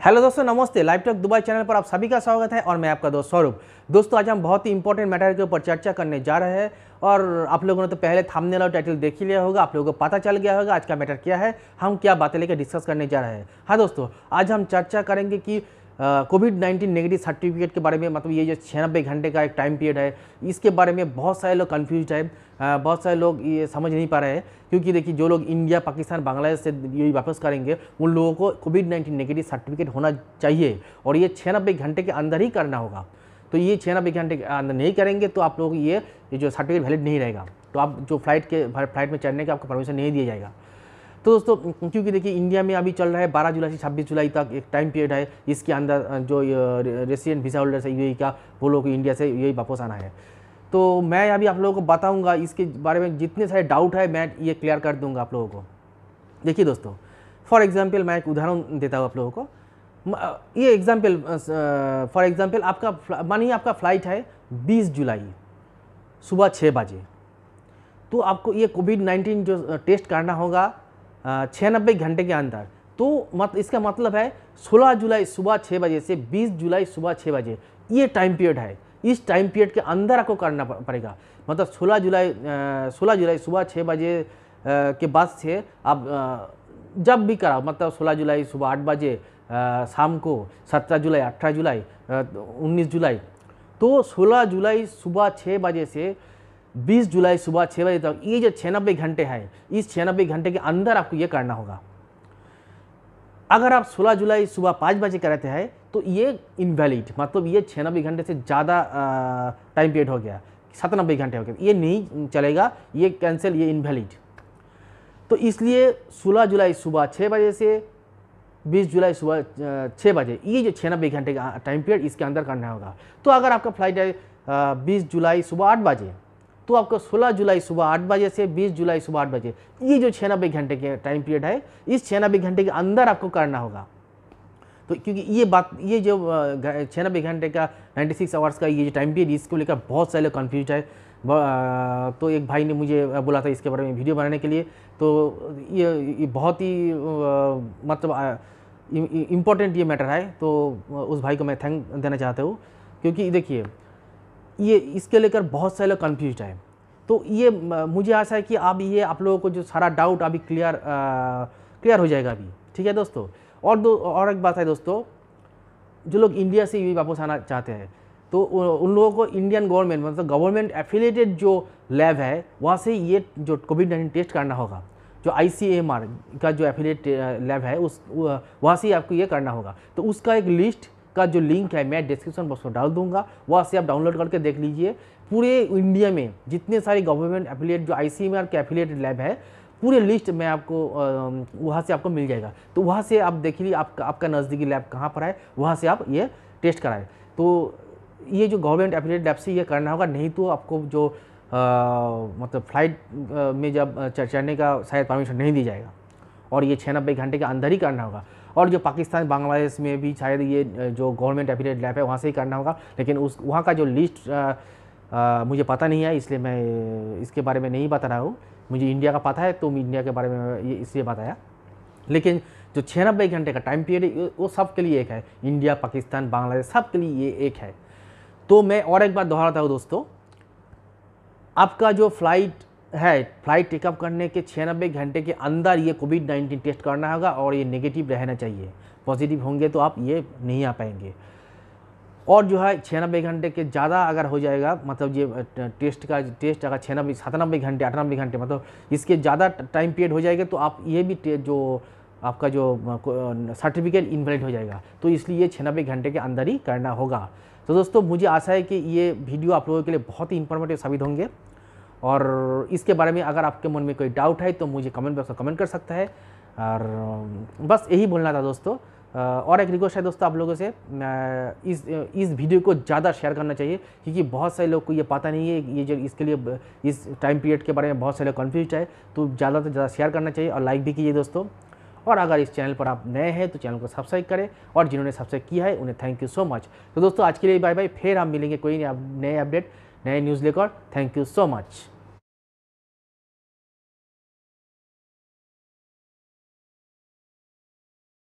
Hello दोस्तों, नमस्ते। Live talk Dubai channel पर आप सभी का स्वागत है और मैं आपका दोस्त स्वरूप। दोस्तों, आज हम बहुत ही इंपॉर्टेंट मैटर के ऊपर चर्चा करने जा रहे हैं और आप लोगों ने तो पहले थंबनेल और टाइटल देख ही लिया होगा, आप लोगों को पता चल गया होगा आज का मैटर क्या है, हम क्या बातें लेकर डिस्कस करने जा रहे हैं। हाँ दोस्तों, आज हम चर्चा करेंगे कि कोविड नाइन्टीन नेगेटिव सर्टिफिकेट के बारे में मतलब ये जो छियानबे घंटे का एक टाइम पीरियड है, इसके बारे में बहुत सारे लोग कन्फ्यूज़ है। बहुत सारे लोग ये समझ नहीं पा रहे हैं, क्योंकि देखिए, जो लोग इंडिया पाकिस्तान बांग्लादेश से ये वापस करेंगे, उन लोगों को कोविड नाइन्टीन नेगेटिव सर्टिफिकेट होना चाहिए, और ये छियानबे घंटे के अंदर ही करना होगा। तो ये छियानबे घंटे के अंदर नहीं करेंगे तो आप लोग ये जो सर्टिफिकेट वैलिड नहीं रहेगा। तो आप जो फ़्लाइट के फ़्लाइट में चढ़ने का आपको परमिशन नहीं दिया जाएगा। तो दोस्तों, क्योंकि देखिए इंडिया में अभी चल रहा है 12 जुलाई से 26 जुलाई तक एक टाइम पीरियड है, इसके अंदर जो रेसिडेंट वीज़ा होल्डर्स है यूएई का वो लोग इंडिया से यूएई वापस आना है। तो मैं अभी आप लोगों को बताऊँगा, इसके बारे में जितने सारे डाउट है, मैं ये क्लियर कर दूँगा आप लोगों को। देखिए दोस्तों फॉर एग्जांपल मैं एक उदाहरण देता हूँ आप लोगों को। ये एग्जांपल फॉर एग्जांपल आपका मानिए आपका फ़्लाइट है 20 जुलाई, सुबह छः बजे। तो आपको ये कोविड नाइन्टीन जो टेस्ट करना होगा छियानबे घंटे के अंदर। तो मत, इसका मतलब है 16 जुलाई सुबह छः बजे से 20 जुलाई सुबह छः बजे। ये टाइम पीरियड है। इस टाइम पीरियड के अंदर आपको करना पड़ेगा। मतलब 16 जुलाई सोलह जुलाई सुबह छः बजे के बाद से आप जब भी कराओ मतलब 16 जुलाई सुबह आठ बजे शाम को 17 जुलाई 18 जुलाई उन्नीस जुलाई। तो 16 जुलाई सुबह छः बजे से 20 जुलाई सुबह छः बजे तक, ये जो छियानबे घंटे हैं, इस छियानबे घंटे के अंदर आपको ये करना होगा। अगर आप 16 जुलाई सुबह पाँच बजे कराते हैं तो ये इनवैलिड मतलब ये छियानबे घंटे से ज़्यादा टाइम पीरियड हो गया। सतानबे घंटे हो गया। ये नहीं चलेगा, ये कैंसिल ये इनवैलिड तो इसलिए 16 जुलाई सुबह छः बजे से 20 जुलाई सुबह छः बजे, ये जो छियानबे घंटे का टाइम पीरियड इसके अंदर करना होगा। तो अगर आपका फ़्लाइट है बीस जुलाई सुबह आठ बजे तो आपको 16 जुलाई सुबह आठ बजे से 20 जुलाई सुबह आठ बजे, ये जो छियानबे घंटे के टाइम पीरियड है, इस छियानबे घंटे के अंदर आपको करना होगा। तो क्योंकि ये बात, ये जो छियानबे घंटे का 96 सिक्स आवर्स का ये जो टाइम पीरियड इसको लेकर बहुत सारे लोग कन्फ्यूज़ है। तो एक भाई ने मुझे बोला था इसके बारे में वीडियो बनाने के लिए। तो ये ये बहुत ही मतलब इम्पोर्टेंट ये मैटर है। तो उस भाई को मैं थैंक देना चाहता हूँ। क्योंकि देखिए ये इसके लेकर बहुत सारे लोग कन्फ्यूज़ है। तो ये मुझे आशा है कि अब ये आप लोगों को जो सारा डाउट अभी क्लियर क्लियर हो जाएगा अभी। ठीक है दोस्तों? और दो, और एक बात है दोस्तों, जो लोग इंडिया से भी वापस आना चाहते हैं तो उन लोगों को इंडियन गवर्नमेंट मतलब गवर्नमेंट एफिलेटेड जो लैब है, वहाँ से ये जो कोविड नाइन्टीन टेस्ट करना होगा, जो ICMR का जो एफिलेट लैब है, उस, वहाँ से आपको ये करना होगा। तो उसका एक लिस्ट का जो लिंक है मैं डिस्क्रिप्शन बॉक्स में डाल दूँगा। वहाँ से आप डाउनलोड करके देख लीजिए। पूरे इंडिया में जितने सारे गवर्नमेंट एफिलेट जो आई के एफिलेटेड लैब है पूरे लिस्ट में आपको वहाँ से आपको मिल जाएगा। तो वहाँ से आप देख लीजिए आपका आपका नज़दीकी लैब कहाँ पर है वहाँ से आप ये टेस्ट कराएँ। तो ये जो गवर्नमेंट एफिलेट लैब से ये करना होगा नहीं तो आपको जो अ, मतलब फ़्लाइट में जब चढ़ने का शायद परमिशन नहीं दी जाएगा। और ये छः नब्बे घंटे के अंदर ही करना होगा। और जो पाकिस्तान बांग्लादेश में भी शायद ये जो गवर्नमेंट एफिलेट लैब है वहाँ से ही करना होगा। लेकिन उस वहाँ का जो लिस्ट अ, अ, मुझे पता नहीं है इसलिए मैं इसके बारे में नहीं बता रहा हूँ। मुझे इंडिया का पता है तो इंडिया के बारे में ये इसलिए बताया लेकिन जो छियानबे घंटे का टाइम पीरियड वो सब के लिए एक है। इंडिया पाकिस्तान बांग्लादेश सब के लिए ये एक है। तो मैं और एक बार दोहराता हूँ दोस्तों। आपका जो फ़्लाइट है फ़्लाइट टेकअप करने के छियानबे घंटे के अंदर ये कोविड नाइन्टीन टेस्ट करना होगा और ये नेगेटिव रहना चाहिए। पॉजिटिव होंगे तो आप ये नहीं आ पाएँगे। और जो है, छियानबे घंटे के ज़्यादा अगर हो जाएगा मतलब ये टेस्ट का टेस्ट अगर छियानबे सतानबे घंटे, अठानबे घंटे मतलब इसके ज़्यादा टाइम पीरियड हो जाएगा तो आप ये भी जो आपका जो सर्टिफिकेट इनवैलिड हो जाएगा। तो इसलिए ये छियानबे घंटे के अंदर ही करना होगा। तो दोस्तों, मुझे आशा है कि ये वीडियो आप लोगों के लिए बहुत ही इंफॉर्मेटिव साबित होंगे। और इसके बारे में अगर आपके मन में कोई डाउट है तो मुझे कमेंट बॉक्स में कमेंट कर सकता है। और, बस यही बोलना था दोस्तों। और एक रिक्वेस्ट है दोस्तों आप लोगों से। इस इस वीडियो को ज़्यादा शेयर करना चाहिए, क्योंकि बहुत सारे लोग को ये पता नहीं है, ये जो इसके लिए, इस टाइम पीरियड के बारे में बहुत सारे लोग कन्फ्यूज़ है तो ज़्यादा से ज़्यादा शेयर करना चाहिए और लाइक भी कीजिए दोस्तों। और अगर इस चैनल पर आप नए हैं तो चैनल को सब्सक्राइब करें और जिन्होंने सब्सक्राइब किया है, उन्हें थैंक यू सो मच तो दोस्तों आज के लिए बाय बाय फिर हम मिलेंगे कोई नए अपडेट नए न्यूज़ लेकर थैंक यू सो मच